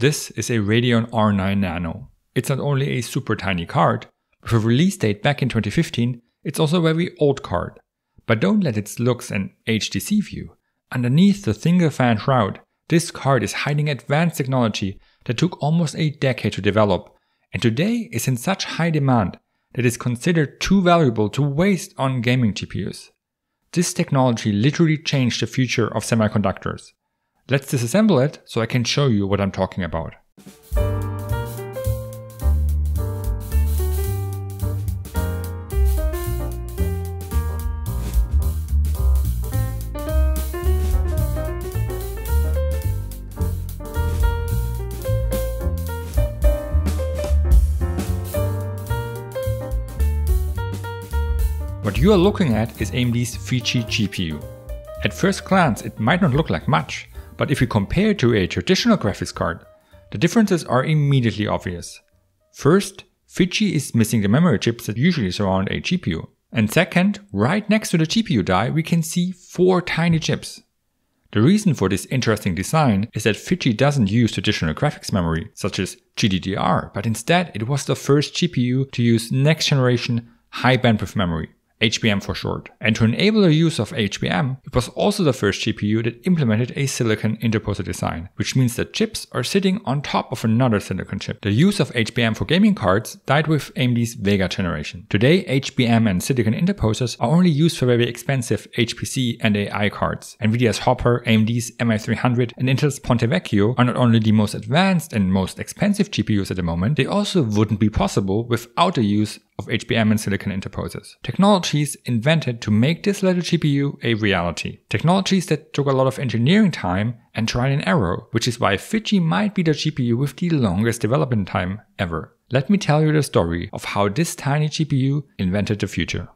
This is a Radeon R9 Nano. It's not only a super tiny card, with a release date back in 2015, it's also a very old card. But don't let its looks and age deceive you. Underneath the single fan shroud, this card is hiding advanced technology that took almost a decade to develop, and today is in such high demand that is considered too valuable to waste on gaming GPUs. This technology literally changed the future of semiconductors. Let's disassemble it so I can show you what I'm talking about. What you are looking at is AMD's Fiji GPU. At first glance it might not look like much, but if you compare it to a traditional graphics card, the differences are immediately obvious. First, Fiji is missing the memory chips that usually surround a GPU. And second, right next to the GPU die we can see four tiny chips. The reason for this interesting design is that Fiji doesn't use traditional graphics memory, such as GDDR, but instead it was the first GPU to use next generation high bandwidth memory, HBM for short. And to enable the use of HBM, it was also the first GPU that implemented a silicon interposer design, which means that chips are sitting on top of another silicon chip. The use of HBM for gaming cards died with AMD's Vega generation. Today, HBM and silicon interposers are only used for very expensive HPC and AI cards. Nvidia's Hopper, AMD's MI300, and Intel's Ponte Vecchio are not only the most advanced and most expensive GPUs at the moment, they also wouldn't be possible without the use of HBM and silicon interposers. Technologies invented to make this little GPU a reality. Technologies that took a lot of engineering time and trial and error, which is why Fiji might be the GPU with the longest development time ever. Let me tell you the story of how this tiny GPU invented the future.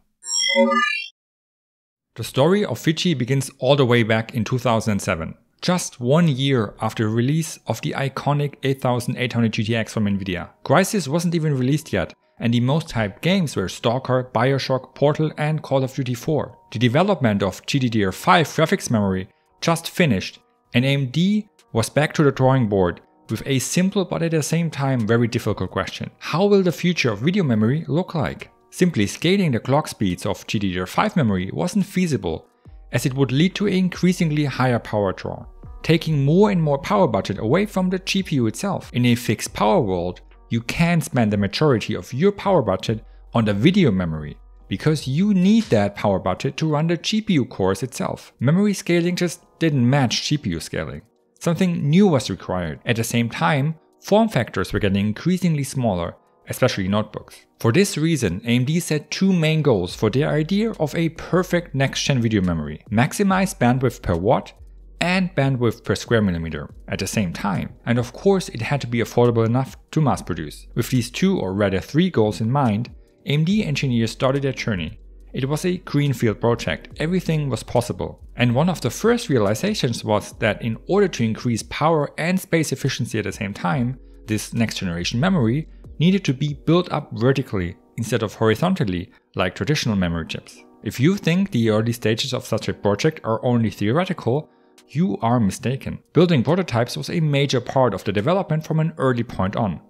The story of Fiji begins all the way back in 2007 just one year after the release of the iconic 8800 GTX from Nvidia. Crysis wasn't even released yet, and the most hyped games were Stalker, Bioshock, Portal and Call of Duty 4. The development of GDDR5 graphics memory just finished and AMD was back to the drawing board with a simple but at the same time very difficult question. How will the future of video memory look like? Simply scaling the clock speeds of GDDR5 memory wasn't feasible as it would lead to an increasingly higher power draw, taking more and more power budget away from the GPU itself. In a fixed power world, you can spend the majority of your power budget on the video memory because you need that power budget to run the GPU cores itself. Memory scaling just didn't match GPU scaling. Something new was required. At the same time, form factors were getting increasingly smaller, especially notebooks. For this reason, AMD set two main goals for their idea of a perfect next-gen video memory. Maximize bandwidth per watt and bandwidth per square millimeter at the same time. And of course, it had to be affordable enough to mass produce. With these two or rather three goals in mind, AMD engineers started their journey. It was a greenfield project, everything was possible. And one of the first realizations was that in order to increase power and space efficiency at the same time, this next generation memory needed to be built up vertically instead of horizontally like traditional memory chips. If you think the early stages of such a project are only theoretical, you are mistaken. Building prototypes was a major part of the development from an early point on.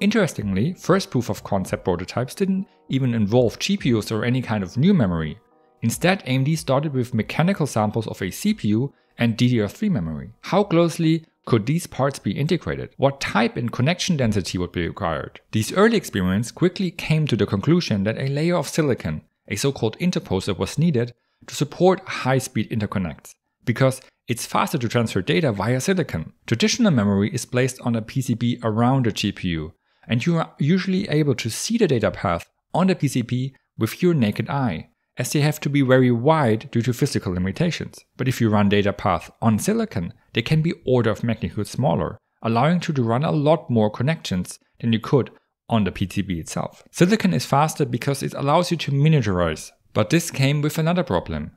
Interestingly, first proof of concept prototypes didn't even involve GPUs or any kind of new memory. Instead, AMD started with mechanical samples of a CPU and DDR3 memory. How closely could these parts be integrated? What type and connection density would be required? These early experiments quickly came to the conclusion that a layer of silicon, a so-called interposer, was needed to support high-speed interconnects, because it's faster to transfer data via silicon. Traditional memory is placed on a PCB around the GPU, and you are usually able to see the data path on the PCB with your naked eye, as they have to be very wide due to physical limitations. But if you run data path on silicon, they can be order of magnitude smaller, allowing you to run a lot more connections than you could on the PCB itself. Silicon is faster because it allows you to miniaturize, but this came with another problem.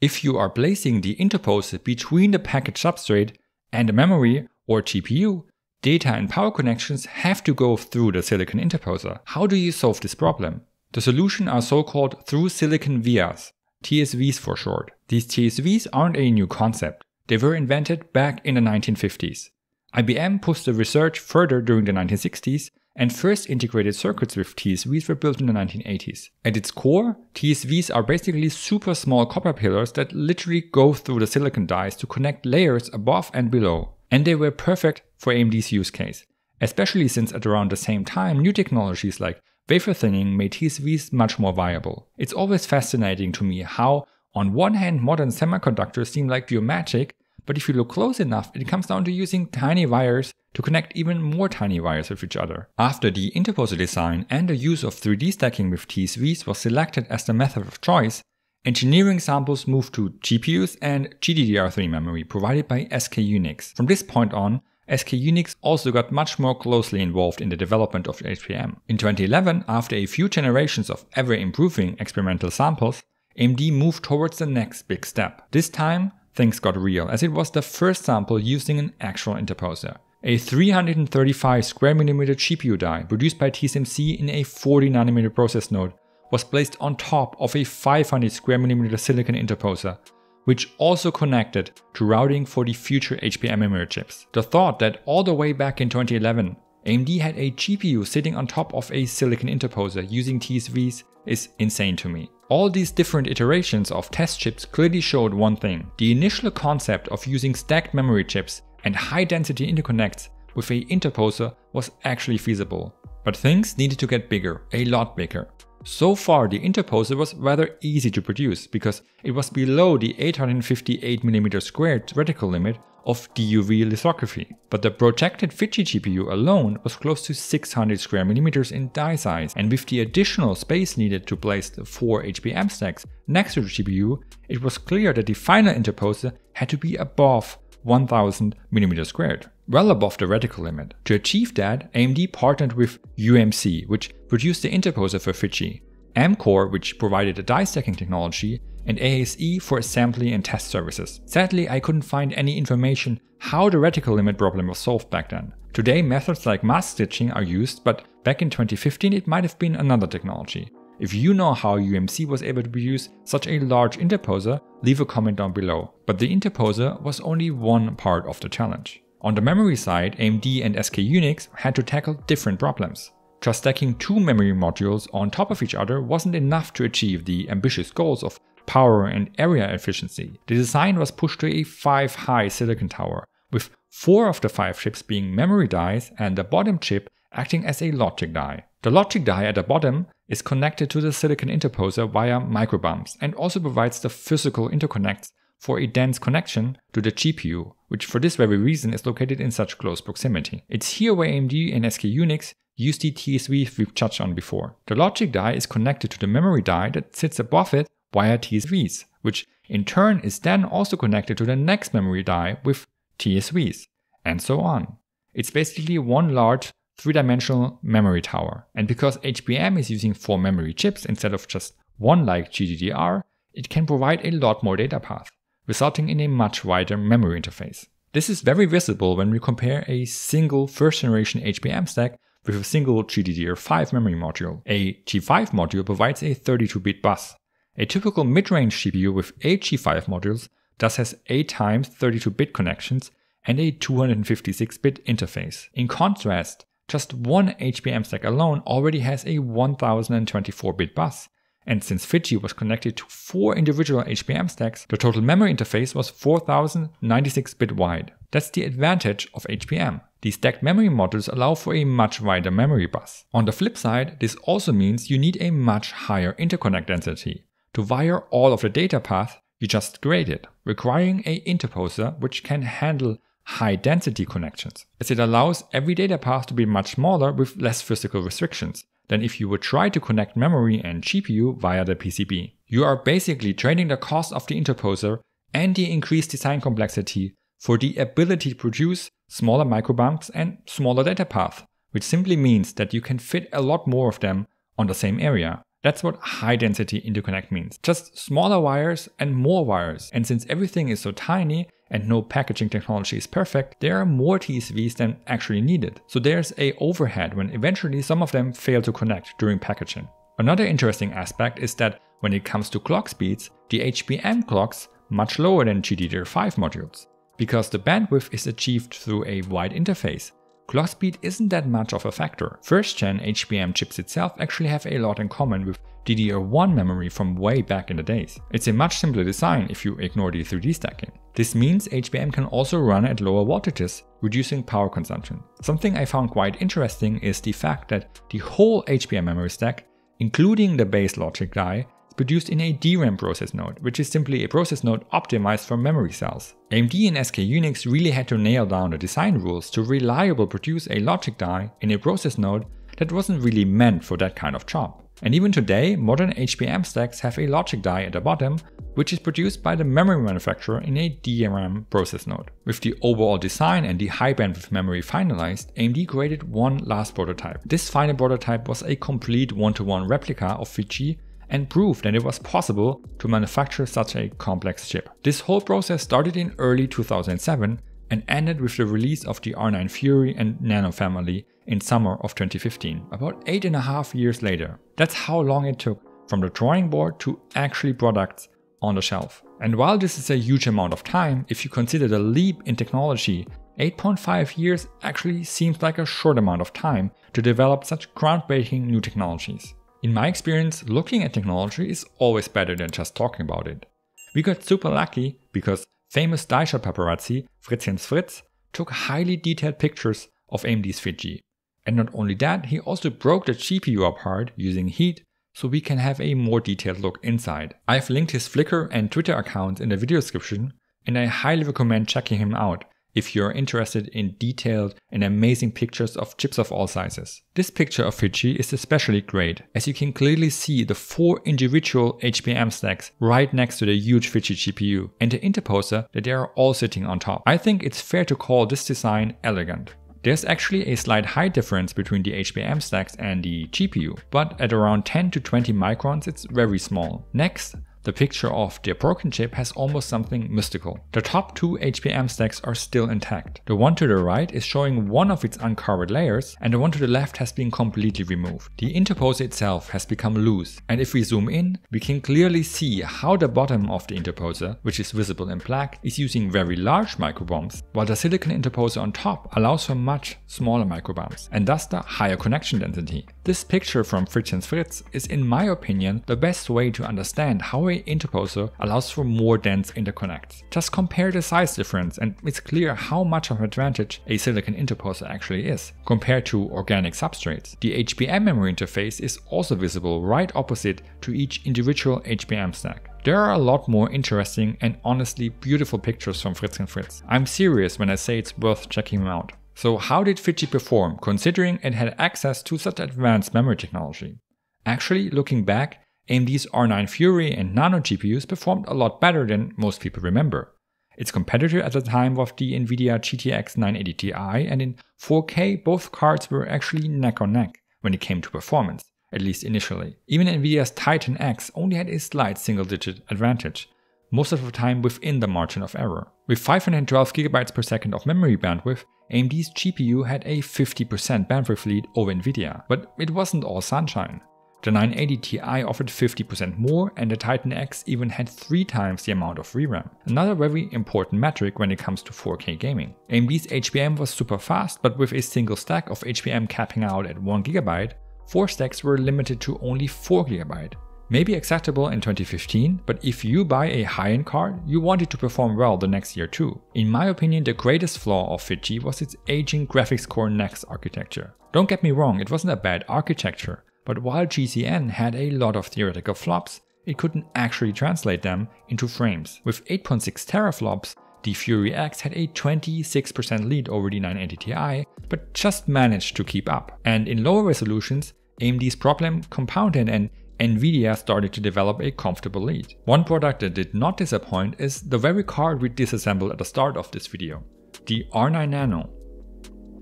If you are placing the interposer between the package substrate and the memory or GPU, data and power connections have to go through the silicon interposer. How do you solve this problem? The solution are so-called through silicon vias, TSVs for short. These TSVs aren't a new concept. They were invented back in the 1950s. IBM pushed the research further during the 1960s and first integrated circuits with TSVs were built in the 1980s. At its core, TSVs are basically super small copper pillars that literally go through the silicon dies to connect layers above and below. And they were perfect for AMD's use case, especially since at around the same time new technologies like wafer thinning made TSVs much more viable. It's always fascinating to me how, on one hand, modern semiconductors seem like pure magic, but if you look close enough, it comes down to using tiny wires to connect even more tiny wires with each other. After the interposer design and the use of 3D stacking with TSVs was selected as the method of choice, engineering samples moved to GPUs and GDDR3 memory provided by SK Hynix. From this point on, SK Hynix also got much more closely involved in the development of HBM. In 2011, after a few generations of ever improving experimental samples, AMD moved towards the next big step. This time, things got real, as it was the first sample using an actual interposer. A 335 square millimeter GPU die produced by TSMC in a 40 nanometer process node was placed on top of a 500 square millimeter silicon interposer, which also connected to routing for the future HBM memory chips. The thought that all the way back in 2011, AMD had a GPU sitting on top of a silicon interposer using TSVs is insane to me. All these different iterations of test chips clearly showed one thing. The initial concept of using stacked memory chips and high density interconnects with a interposer was actually feasible. But things needed to get bigger, a lot bigger. So far the interposer was rather easy to produce because it was below the 858mm squared reticle limit of DUV lithography, but the projected Fiji GPU alone was close to 600 square millimeters in die size, and with the additional space needed to place the four HBM stacks next to the GPU, it was clear that the final interposer had to be above 1000 mm squared, well above the reticle limit. To achieve that, AMD partnered with UMC, which produced the interposer for Fiji, Amkor, which provided the die stacking technology, and ASE for assembly and test services. Sadly, I couldn't find any information how the reticle limit problem was solved back then. Today, methods like mask stitching are used, but back in 2015 it might have been another technology. If you know how UMC was able to produce such a large interposer, leave a comment down below. But the interposer was only one part of the challenge. On the memory side, AMD and SK Hynix had to tackle different problems. Just stacking two memory modules on top of each other wasn't enough to achieve the ambitious goals of power and area efficiency, the design was pushed to a 5 high silicon tower, with 4 of the 5 chips being memory dies and the bottom chip acting as a logic die. The logic die at the bottom is connected to the silicon interposer via microbumps and also provides the physical interconnects for a dense connection to the GPU, which for this very reason is located in such close proximity. It's here where AMD and SK Hynix use the TSV we've touched on before. The logic die is connected to the memory die that sits above it via TSVs, which in turn is then also connected to the next memory die with TSVs, and so on. It's basically one large three-dimensional memory tower. And because HBM is using four memory chips instead of just one like GDDR, it can provide a lot more data path, resulting in a much wider memory interface. This is very visible when we compare a single first generation HBM stack with a single GDDR5 memory module. A G5 module provides a 32-bit bus, a typical mid-range CPU with 8 G5 modules thus has 8 times 32-bit connections and a 256-bit interface. In contrast, just one HBM stack alone already has a 1024-bit bus, and since Fiji was connected to four individual HBM stacks, the total memory interface was 4096-bit wide. That's the advantage of HBM. These stacked memory modules allow for a much wider memory bus. On the flip side, this also means you need a much higher interconnect density to wire all of the data path you just created, requiring a interposer which can handle high density connections, as it allows every data path to be much smaller with less physical restrictions than if you would try to connect memory and GPU via the PCB. You are basically trading the cost of the interposer and the increased design complexity for the ability to produce smaller microbumps and smaller data paths, which simply means that you can fit a lot more of them on the same area. That's what high density interconnect means. Just smaller wires and more wires. And since everything is so tiny and no packaging technology is perfect, there are more TSVs than actually needed. So there's a overhead when eventually some of them fail to connect during packaging. Another interesting aspect is that when it comes to clock speeds, the HBM clocks much lower than GDDR5 modules. Because the bandwidth is achieved through a wide interface, clock speed isn't that much of a factor. First gen HBM chips itself actually have a lot in common with DDR1 memory from way back in the days. It's a much simpler design if you ignore the 3D stacking. This means HBM can also run at lower voltages, reducing power consumption. Something I found quite interesting is the fact that the whole HBM memory stack, including the base logic die, is produced in a DRAM process node, which is simply a process node optimized for memory cells. AMD and SK Hynix really had to nail down the design rules to reliably produce a logic die in a process node that wasn't really meant for that kind of job. And even today, modern HBM stacks have a logic die at the bottom, which is produced by the memory manufacturer in a DRAM process node. With the overall design and the high bandwidth memory finalized, AMD created one last prototype. This final prototype was a complete one-to-one -one replica of Fiji and proved that it was possible to manufacture such a complex chip. This whole process started in early 2007 and ended with the release of the R9 Fury and Nano family in summer of 2015, about eight and a half years later. That's how long it took from the drawing board to actually products on the shelf. And while this is a huge amount of time, if you consider the leap in technology, 8.5 years actually seems like a short amount of time to develop such groundbreaking new technologies. In my experience, looking at technology is always better than just talking about it. We got super lucky because famous die-shot paparazzi Fritzchens Fritz took highly detailed pictures of AMD's Fiji. And not only that, he also broke the GPU apart using heat so we can have a more detailed look inside. I've linked his Flickr and Twitter accounts in the video description and I highly recommend checking him out if you're interested in detailed and amazing pictures of chips of all sizes. This picture of Fiji is especially great, as you can clearly see the four individual HBM stacks right next to the huge Fiji GPU and the interposer that they are all sitting on top. I think it's fair to call this design elegant. There's actually a slight height difference between the HBM stacks and the GPU, but at around 10 to 20 microns it's very small. Next, the picture of the broken chip has almost something mystical. The top two HBM stacks are still intact. The one to the right is showing one of its uncovered layers and the one to the left has been completely removed. The interposer itself has become loose and if we zoom in, we can clearly see how the bottom of the interposer, which is visible in black, is using very large microbumps, while the silicon interposer on top allows for much smaller microbumps and thus the higher connection density. This picture from Fritzchens Fritz is in my opinion the best way to understand how a interposer allows for more dense interconnects. Just compare the size difference and it's clear how much of an advantage a silicon interposer actually is. Compared to organic substrates, the HBM memory interface is also visible right opposite to each individual HBM stack. There are a lot more interesting and honestly beautiful pictures from Fritzchens Fritz. I'm serious when I say it's worth checking them out. So how did Fiji perform considering it had access to such advanced memory technology? Actually, looking back, AMD's R9 Fury and Nano GPUs performed a lot better than most people remember. Its competitor at the time was the Nvidia GTX 980 Ti, and in 4K, both cards were actually neck on neck when it came to performance, at least initially. Even Nvidia's Titan X only had a slight single digit advantage, most of the time within the margin of error. With 512GB per second of memory bandwidth, AMD's GPU had a 50% bandwidth lead over Nvidia, but it wasn't all sunshine. The 980 Ti offered 50% more and the Titan X even had 3 times the amount of VRAM. Another very important metric when it comes to 4K gaming. AMD's HBM was super fast, but with a single stack of HBM capping out at 1GB, 4 stacks were limited to only 4GB. Maybe acceptable in 2015, but if you buy a high-end card, you want it to perform well the next year too. In my opinion, the greatest flaw of Fiji was its aging graphics core next architecture. Don't get me wrong, it wasn't a bad architecture, but while GCN had a lot of theoretical flops, it couldn't actually translate them into frames. With 8.6 teraflops, the Fury X had a 26% lead over the 980 Ti, but just managed to keep up. And in lower resolutions, AMD's problem compounded and Nvidia started to develop a comfortable lead. One product that did not disappoint is the very card we disassembled at the start of this video, the R9 Nano.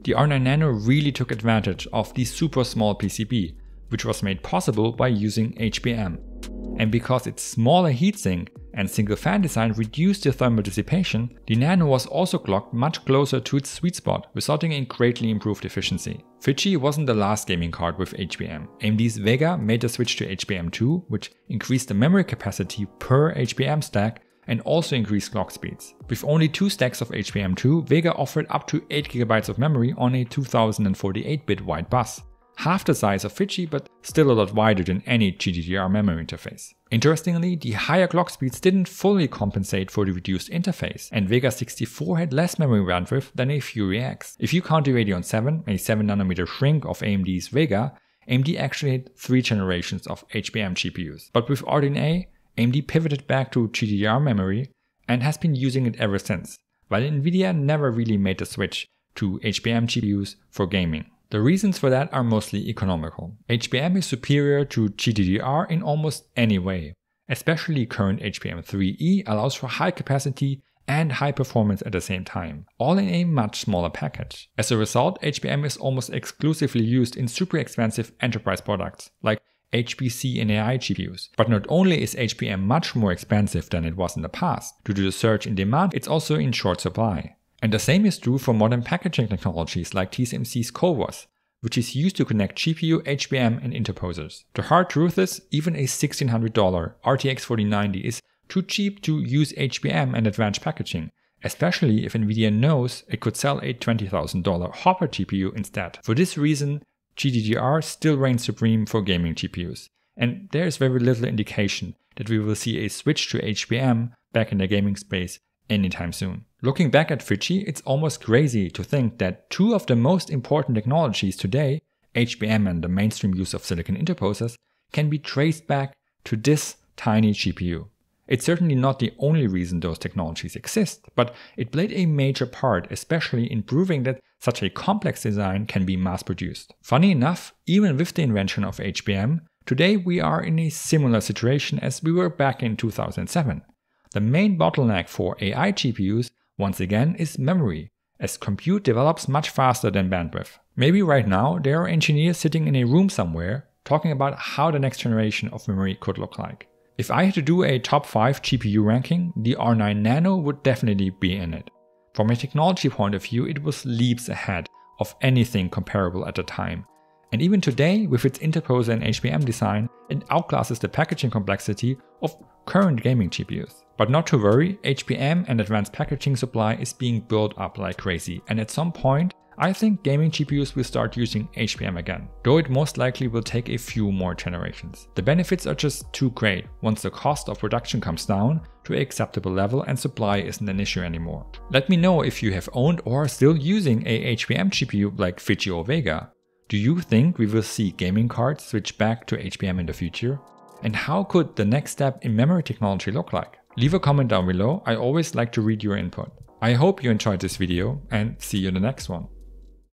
The R9 Nano really took advantage of the super small PCB, which was made possible by using HBM. And because its smaller heatsink and single fan design reduced the thermal dissipation, the Nano was also clocked much closer to its sweet spot, resulting in greatly improved efficiency. Fiji wasn't the last gaming card with HBM. AMD's Vega made the switch to HBM2, which increased the memory capacity per HBM stack and also increased clock speeds. With only two stacks of HBM2, Vega offered up to 8GB of memory on a 2048-bit wide bus. Half the size of Fiji, but still a lot wider than any GDDR memory interface. Interestingly, the higher clock speeds didn't fully compensate for the reduced interface, and Vega 64 had less memory bandwidth than a Fury X. If you count the Radeon 7, a 7nm shrink of AMD's Vega, AMD actually had three generations of HBM GPUs. But with RDNA, AMD pivoted back to GDDR memory and has been using it ever since, while Nvidia never really made the switch to HBM GPUs for gaming. The reasons for that are mostly economical. HBM is superior to GDDR in almost any way. Especially current HBM3E allows for high capacity and high performance at the same time, all in a much smaller package. As a result, HBM is almost exclusively used in super expensive enterprise products like HPC and AI GPUs. But not only is HBM much more expensive than it was in the past, due to the surge in demand, it's also in short supply. And the same is true for modern packaging technologies like TSMC's CoWoS, which is used to connect GPU, HBM, and interposers. The hard truth is, even a $1600 RTX 4090 is too cheap to use HBM and advanced packaging, especially if Nvidia knows it could sell a $20,000 Hopper GPU instead. For this reason, GDDR still reigns supreme for gaming GPUs, and there is very little indication that we will see a switch to HBM back in the gaming space anytime soon. Looking back at Fiji, it's almost crazy to think that two of the most important technologies today, HBM and the mainstream use of silicon interposers, can be traced back to this tiny GPU. It's certainly not the only reason those technologies exist, but it played a major part, especially in proving that such a complex design can be mass produced. Funny enough, even with the invention of HBM, today we are in a similar situation as we were back in 2007. The main bottleneck for AI GPUs, once again, is memory, as compute develops much faster than bandwidth. Maybe right now there are engineers sitting in a room somewhere talking about how the next generation of memory could look like. If I had to do a top 5 GPU ranking, the R9 Nano would definitely be in it. From a technology point of view, it was leaps ahead of anything comparable at the time. And even today, with its interposer and HBM design, it outclasses the packaging complexity of current gaming GPUs. But not to worry, HBM and advanced packaging supply is being built up like crazy, and at some point, I think gaming GPUs will start using HBM again, though it most likely will take a few more generations. The benefits are just too great once the cost of production comes down to an acceptable level and supply isn't an issue anymore. Let me know if you have owned or are still using a HBM GPU like Fiji or Vega. Do you think we will see gaming cards switch back to HBM in the future? And how could the next step in memory technology look like? Leave a comment down below, I always like to read your input. I hope you enjoyed this video and see you in the next one.